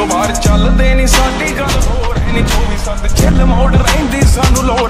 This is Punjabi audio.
ਤੋਂ ਬਾਹਰ ਚੱਲਦੇ ਨਹੀਂ ਸਾਡੀ ਗੱਲ ਹੋ ਹੋਰ ਨਹੀਂ ਵੀ ਸੱਤ ਚੱਲ ਮੋੜ ਰਹਿੰਦੀ, ਸਾਨੂੰ ਲੋੜ